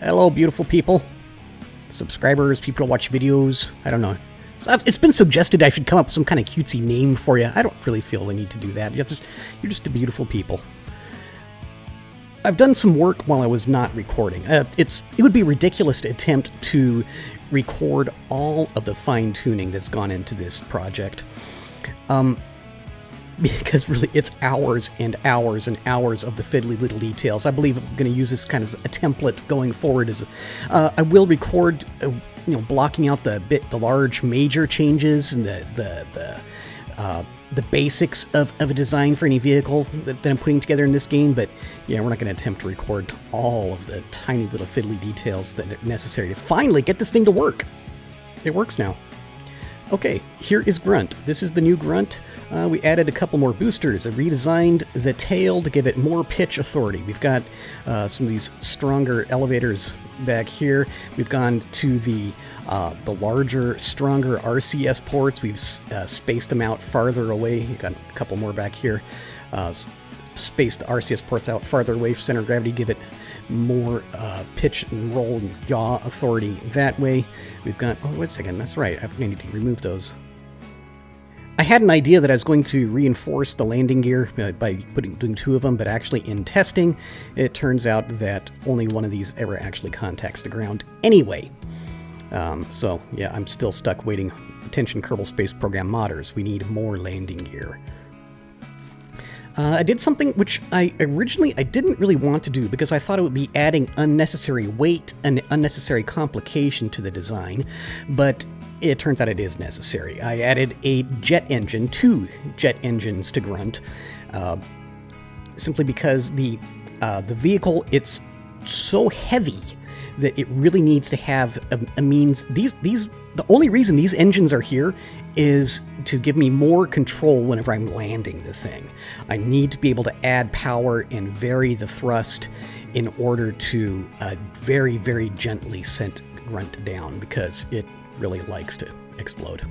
Hello, beautiful people. Subscribers, people who watch videos. I don't know. It's been suggested I should come up with some kind of cutesy name for you. I don't really feel the need to do that. You're just, you're just a beautiful people. I've done some work while I was not recording. Uh, it's it would be ridiculous to attempt to record all of the fine tuning that's gone into this project. Um, because really it's hours and hours and hours of the fiddly little details. I believe I'm going to use this kind of a template going forward. As uh, I will record, uh, you know, blocking out the bit, the large major changes and the the the uh, the basics of, of a design for any vehicle that, that I'm putting together in this game. But yeah, we're not going to attempt to record all of the tiny little fiddly details that are necessary to finally get this thing to work. It works now. Okay, here is Grunt. This is the new Grunt. Uh, we added a couple more boosters. I redesigned the tail to give it more pitch authority. We've got uh, some of these stronger elevators back here. We've gone to the uh, the larger, stronger RCS ports. We've uh, spaced them out farther away. We've got a couple more back here. Uh, spaced RCS ports out farther away from center of gravity, give it more uh, pitch and roll and yaw authority that way. We've got, oh, wait a second, that's right, I need to remove those. I had an idea that I was going to reinforce the landing gear uh, by putting doing two of them, but actually in testing, it turns out that only one of these ever actually contacts the ground anyway. Um, so yeah, I'm still stuck waiting. Attention Kerbal Space Program modders, we need more landing gear. Uh, I did something which I originally I didn't really want to do because I thought it would be adding unnecessary weight and unnecessary complication to the design, but it turns out it is necessary. I added a jet engine, two jet engines to Grunt, uh, simply because the uh, the vehicle it's so heavy that it really needs to have a, a means. These these the only reason these engines are here is to give me more control whenever I'm landing the thing. I need to be able to add power and vary the thrust in order to uh, very, very gently send Grunt down because it really likes to explode.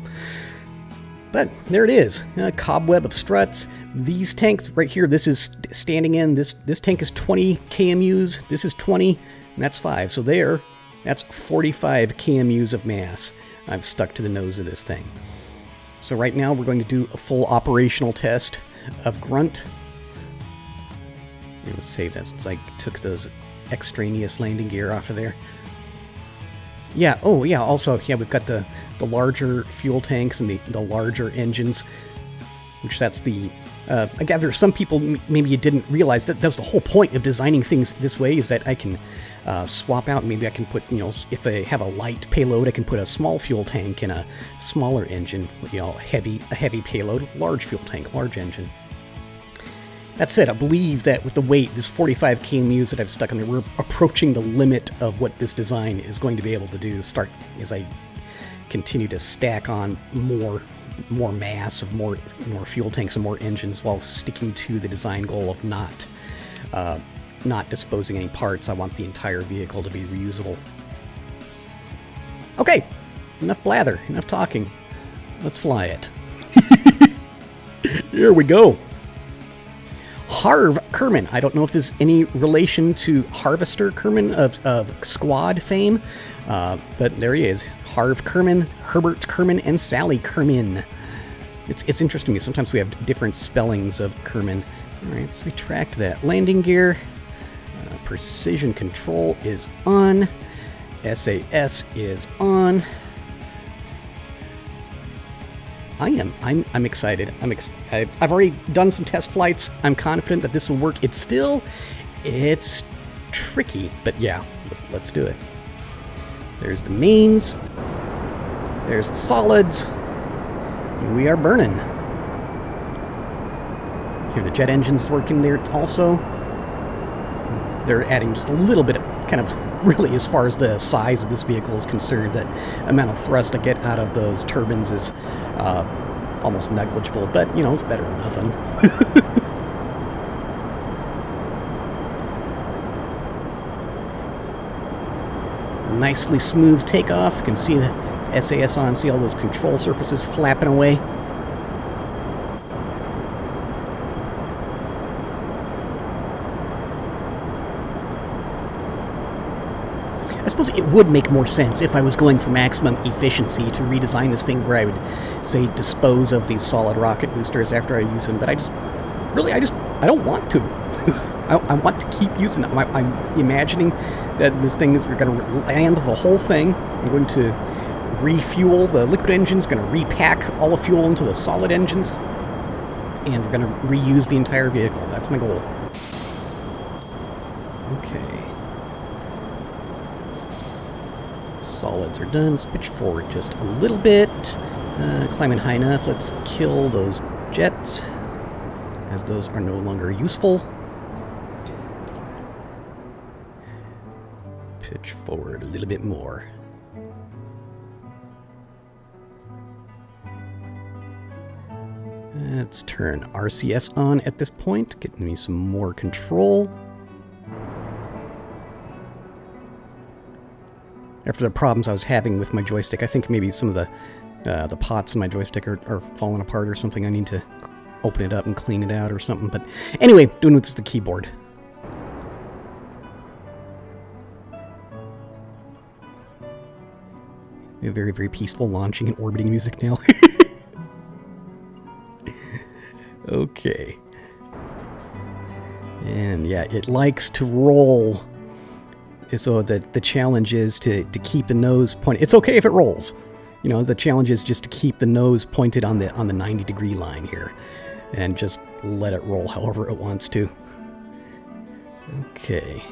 But there it is, a cobweb of struts. These tanks right here, this is standing in, this, this tank is 20 KMUs, this is 20, and that's 5. So there, that's 45 KMUs of mass. I've stuck to the nose of this thing. So right now we're going to do a full operational test of Grunt. I'm going to save that since I took those extraneous landing gear off of there. Yeah, oh yeah, also, yeah, we've got the, the larger fuel tanks and the, the larger engines, which that's the, uh, I gather some people, maybe you didn't realize that that was the whole point of designing things this way, is that I can uh, swap out, maybe I can put, you know, if I have a light payload, I can put a small fuel tank in a smaller engine, you know, heavy, a heavy payload, large fuel tank, large engine. That said, I believe that with the weight, this 45 KMUs that I've stuck on there, we're approaching the limit of what this design is going to be able to do. Start as I continue to stack on more more mass of more more fuel tanks and more engines while sticking to the design goal of not uh, not disposing any parts. I want the entire vehicle to be reusable. Okay, enough blather, enough talking. Let's fly it. Here we go. Harv Kerman. I don't know if there's any relation to Harvester Kerman of, of Squad fame, uh, but there he is. Harv Kerman, Herbert Kerman, and Sally Kerman. It's, it's interesting to me. Sometimes we have different spellings of Kerman. All right, let's retract that. Landing gear. Uh, precision control is on. SAS is on. I am. I'm. I'm excited. I'm. Ex- I've, I've already done some test flights. I'm confident that this will work. It's still, it's tricky, but yeah, let's, let's do it. There's the mains. There's the solids. And we are burning. Here the jet engines working there also. They're adding just a little bit of kind of really as far as the size of this vehicle is concerned that amount of thrust I get out of those turbines is uh, almost negligible, but you know, it's better than nothing. Nicely smooth takeoff. You can see the SAS on, see all those control surfaces flapping away. I suppose it would make more sense if I was going for maximum efficiency to redesign this thing where I would, say, dispose of these solid rocket boosters after I use them, but I just, really, I just, I don't want to. I, I, want to keep using them. I, am imagining that this thing is, we're going to land the whole thing. I'm going to refuel the liquid engines, going to repack all the fuel into the solid engines, and we're going to reuse the entire vehicle. That's my goal. Okay. Solids are done. Let's pitch forward just a little bit. Uh, climbing high enough. Let's kill those jets, as those are no longer useful. Pitch forward a little bit more. Let's turn RCS on at this point, getting me some more control. After the problems I was having with my joystick, I think maybe some of the uh, the pots in my joystick are, are falling apart or something. I need to open it up and clean it out or something. But anyway, doing with the keyboard. Very, very peaceful launching and orbiting music now. Okay. And yeah, it likes to roll. So the, the challenge is to, to keep the nose pointed. It's okay if it rolls. You know, the challenge is just to keep the nose pointed on the on the 90 degree line here. And just let it roll however it wants to. Okay.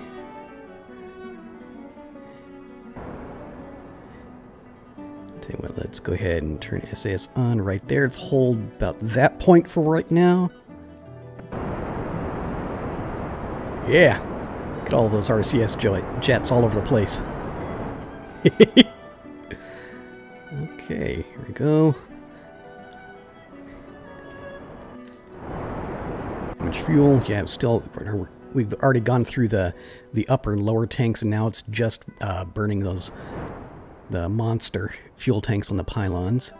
What, let's go ahead and turn SAS on right there. Let's hold about that point for right now. Yeah. Look at all those RCS jets all over the place. okay, here we go. How much fuel? Yeah, still, we've already gone through the, the upper and lower tanks, and now it's just uh, burning those the monster fuel tanks on the pylons.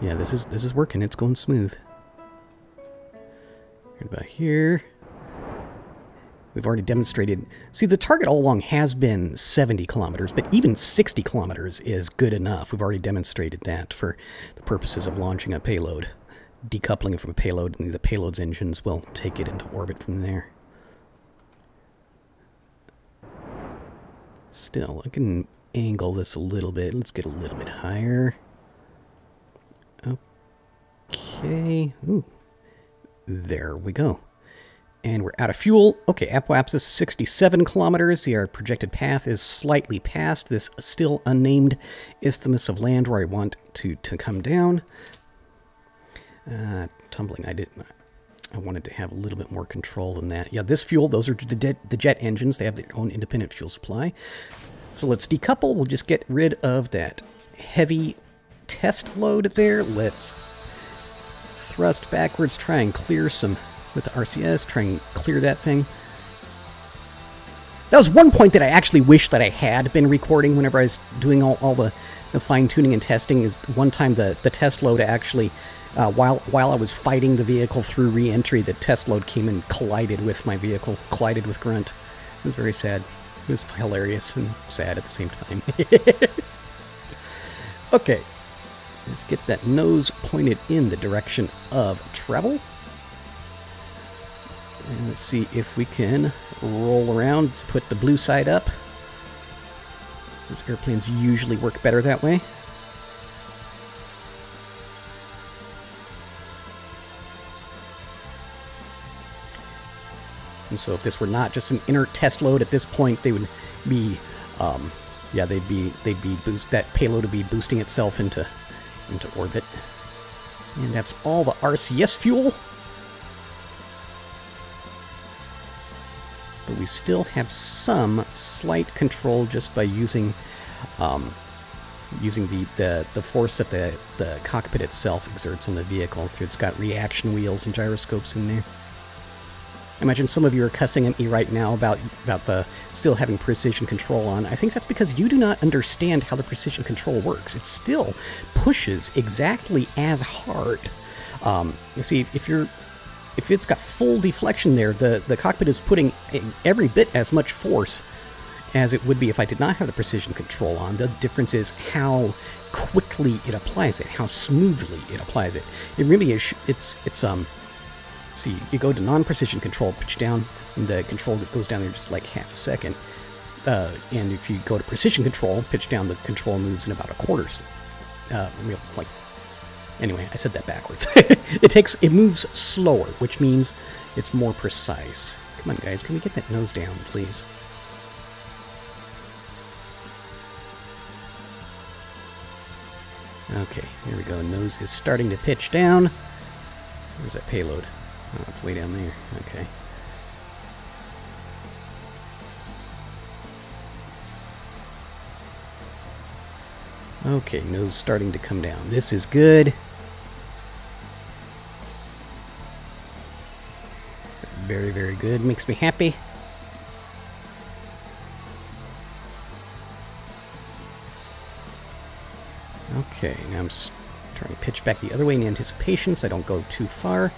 Yeah, this is this is working. It's going smooth. Right about here. We've already demonstrated. See, the target all along has been 70 kilometers, but even 60 kilometers is good enough. We've already demonstrated that for the purposes of launching a payload. Decoupling it from a payload, and the payload's engines will take it into orbit from there. Still, I can angle this a little bit. Let's get a little bit higher. Okay. Ooh. There we go. And we're out of fuel. Okay, Apoapsis 67 kilometers. Our projected path is slightly past this still unnamed isthmus of land where I want to, to come down. Uh, tumbling, I didn't. I wanted to have a little bit more control than that. Yeah, this fuel, those are the, the jet engines. They have their own independent fuel supply. So let's decouple. We'll just get rid of that heavy test load there. Let's thrust backwards, try and clear some with the RCS, try and clear that thing. That was one point that I actually wish that I had been recording whenever I was doing all, all the, the fine-tuning and testing is one time the, the test load actually, uh, while, while I was fighting the vehicle through re-entry, the test load came and collided with my vehicle, collided with Grunt. It was very sad. It was hilarious and sad at the same time. okay, let's get that nose pointed in the direction of travel. And let's see if we can roll around. Let's put the blue side up. Those airplanes usually work better that way. And so if this were not just an inert test load at this point, they would be, um, yeah, they'd be, they'd be boost, that payload would be boosting itself into, into orbit. And that's all the RCS fuel. Still have some slight control just by using, um, using the, the, the force that the, the cockpit itself exerts on the vehicle. It's got reaction wheels and gyroscopes in there. I imagine some of you are cussing at me right now about about the still having precision control on. I think that's because you do not understand how the precision control works. It still pushes exactly as hard. Um, you see, if you're if it's got full deflection there, the, the cockpit is putting every bit as much force as it would be if I did not have the precision control on. The difference is how quickly it applies it, how smoothly it applies it. It really is, it's, it's, um, see, you go to non-precision control, pitch down, and the control goes down there just like half a second. Uh, and if you go to precision control, pitch down, the control moves in about a quarter. Uh, like, anyway, I said that backwards. it takes, it moves slower, which means it's more precise. Come on, guys, can we get that nose down, please? Okay, here we go. Nose is starting to pitch down. Where's that payload? Oh, it's way down there. Okay. Okay, nose starting to come down. This is good. Very, very good. Makes me happy. Okay, now I'm just trying to pitch back the other way in anticipation so I don't go too far.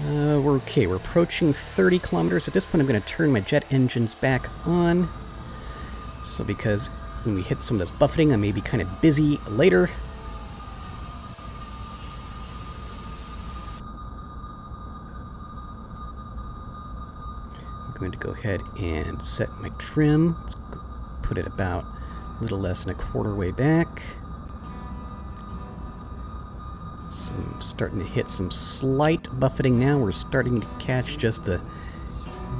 Uh, we're okay, we're approaching 30 kilometers. At this point, I'm going to turn my jet engines back on. So because when we hit some of this buffeting, I may be kind of busy later. Going to go ahead and set my trim. Let's put it about a little less than a quarter way back. Some starting to hit some slight buffeting now. We're starting to catch just the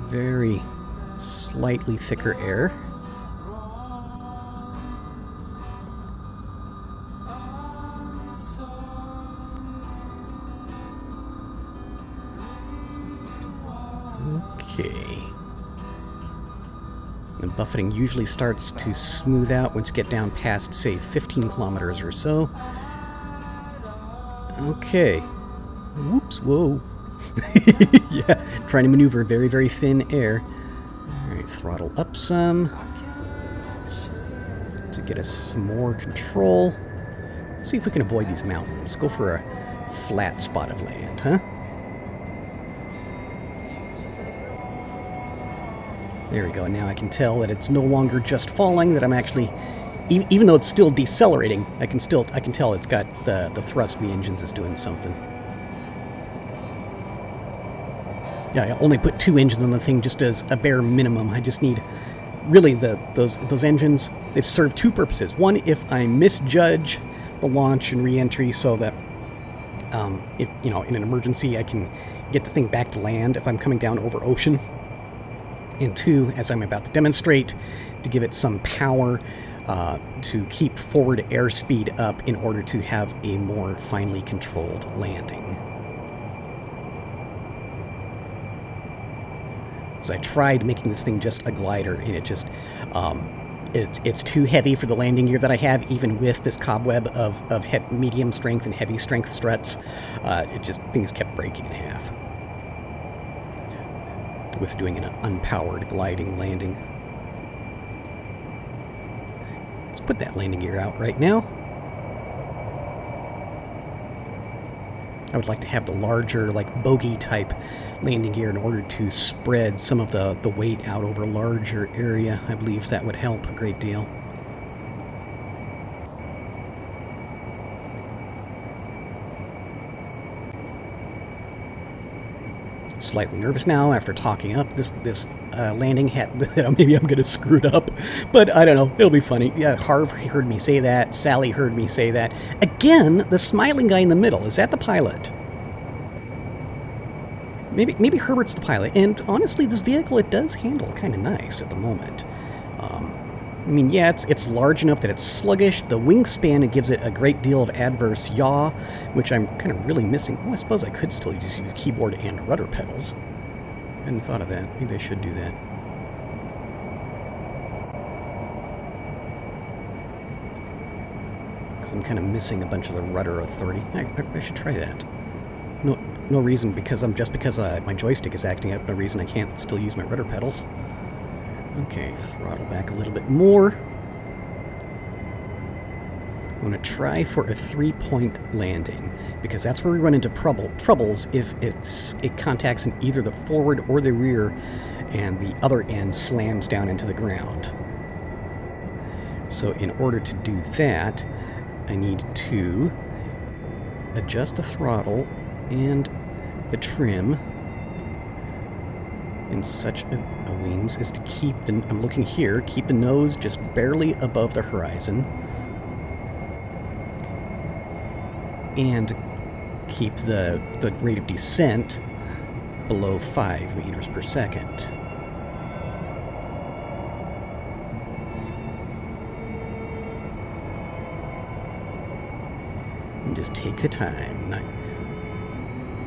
very slightly thicker air. Okay. The buffeting usually starts to smooth out once you get down past, say, 15 kilometers or so. Okay. Whoops, whoa. yeah, trying to maneuver very, very thin air. Alright, throttle up some. To get us some more control. Let's see if we can avoid these mountains. Go for a flat spot of land, huh? There we go, now I can tell that it's no longer just falling, that I'm actually even though it's still decelerating, I can still I can tell it's got the the thrust in the engines is doing something. Yeah, I only put two engines on the thing just as a bare minimum. I just need really the those those engines. They've served two purposes. One, if I misjudge the launch and reentry, so that um, if you know in an emergency I can get the thing back to land if I'm coming down over ocean. And two, as I'm about to demonstrate, to give it some power uh, to keep forward airspeed up in order to have a more finely controlled landing. So I tried making this thing just a glider, and it just um, it's it's too heavy for the landing gear that I have, even with this cobweb of of medium strength and heavy strength struts. Uh, it just things kept breaking in half with doing an unpowered gliding landing. Let's put that landing gear out right now. I would like to have the larger, like, bogey type landing gear in order to spread some of the, the weight out over a larger area. I believe that would help a great deal. Slightly nervous now after talking up this this uh, landing. Hat maybe I'm gonna screw it up, but I don't know. It'll be funny. Yeah, Harv heard me say that. Sally heard me say that. Again, the smiling guy in the middle is that the pilot? Maybe maybe Herbert's the pilot. And honestly, this vehicle it does handle kind of nice at the moment. I mean, yeah, it's, it's large enough that it's sluggish. The wingspan, it gives it a great deal of adverse yaw, which I'm kind of really missing. Oh, I suppose I could still just use keyboard and rudder pedals. Hadn't thought of that. Maybe I should do that. Because I'm kind of missing a bunch of the rudder authority. I, I, I should try that. No, no reason because I'm just because uh, my joystick is acting up. No reason I can't still use my rudder pedals. Okay, throttle back a little bit more. I'm going to try for a three-point landing, because that's where we run into trouble, troubles if it's, it contacts in either the forward or the rear and the other end slams down into the ground. So in order to do that, I need to adjust the throttle and the trim in such a, wings as to keep the, I'm looking here, keep the nose just barely above the horizon. And keep the, the rate of descent below 5 meters per second. And just take the time. Not,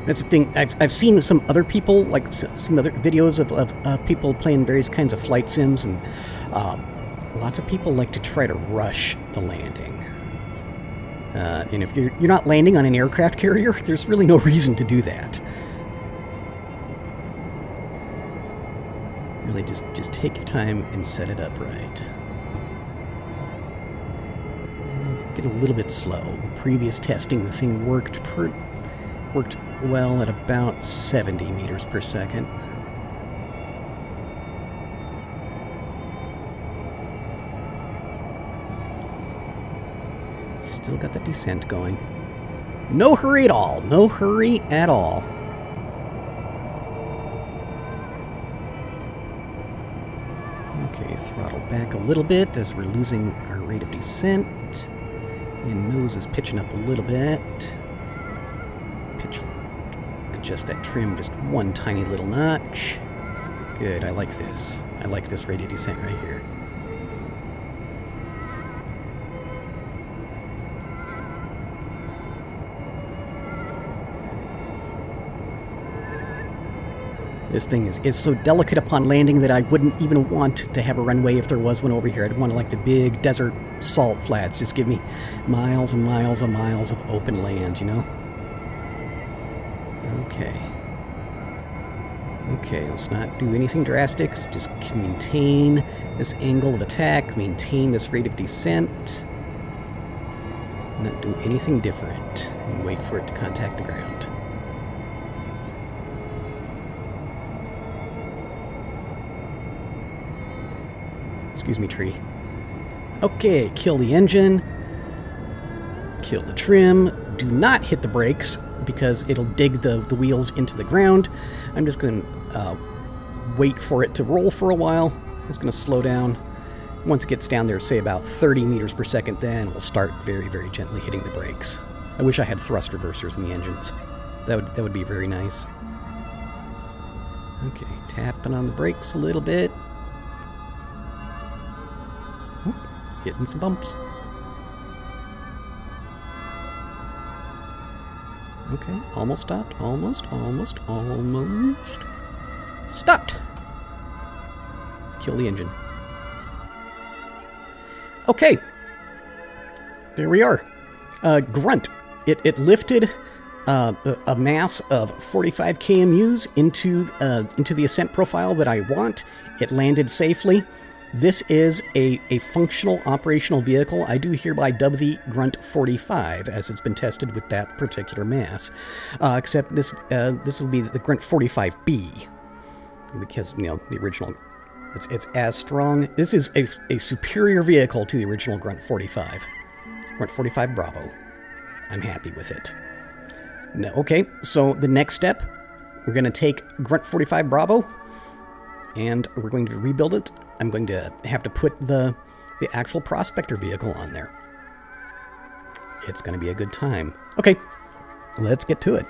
that's the thing. I've, I've seen some other people, like some other videos of, of uh, people playing various kinds of flight sims, and um, lots of people like to try to rush the landing. Uh, and if you're, you're not landing on an aircraft carrier, there's really no reason to do that. Really, just, just take your time and set it up right. Get a little bit slow. Previous testing, the thing worked per, worked well at about 70 meters per second. Still got the descent going. No hurry at all. No hurry at all. Okay, throttle back a little bit as we're losing our rate of descent. And nose is pitching up a little bit. Adjust that trim just one tiny little notch. Good, I like this. I like this rate of descent right here. This thing is, is so delicate upon landing that I wouldn't even want to have a runway if there was one over here. I'd want to like the big desert salt flats. Just give me miles and miles and miles of open land, you know? Okay. Okay, let's not do anything drastic. Let's just maintain this angle of attack, maintain this rate of descent. Not do anything different, and wait for it to contact the ground. Excuse me, tree. Okay, kill the engine. Kill the trim. Do not hit the brakes because it'll dig the, the wheels into the ground. I'm just going to uh, wait for it to roll for a while. It's going to slow down. Once it gets down there, say about 30 meters per second, then we'll start very, very gently hitting the brakes. I wish I had thrust reversers in the engines. That would, that would be very nice. Okay, tapping on the brakes a little bit. Getting some bumps. Okay, almost stopped. Almost, almost, almost. Stopped! Let's kill the engine. Okay. There we are. Uh, grunt. It, it lifted uh, a, mass of 45 kmus into, uh, into the ascent profile that I want. It landed safely. This is a, a functional operational vehicle. I do hereby dub the Grunt 45, as it's been tested with that particular mass. Uh, except this uh, this will be the Grunt 45B, because, you know, the original, it's, it's as strong. This is a, a superior vehicle to the original Grunt 45. Grunt 45 Bravo. I'm happy with it. No, okay, so the next step, we're going to take Grunt 45 Bravo, and we're going to rebuild it I'm going to have to put the, the actual prospector vehicle on there. It's going to be a good time. Okay, let's get to it.